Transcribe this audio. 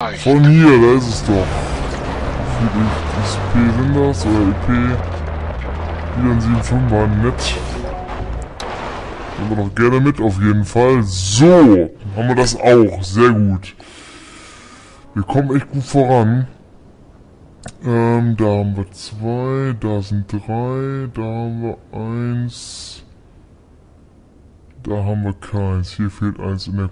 Von hier, da ist es doch. Wie viel XP sind das? Oder EP? Wieder ein 7.5 war nett. Nehmen wir noch gerne mit, auf jeden Fall. So, haben wir das auch. Sehr gut. Wir kommen echt gut voran. Ähm, da haben wir zwei, da sind drei, da haben wir eins. Da haben wir keins. Hier fehlt eins in der